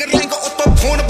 nigga ain't got up on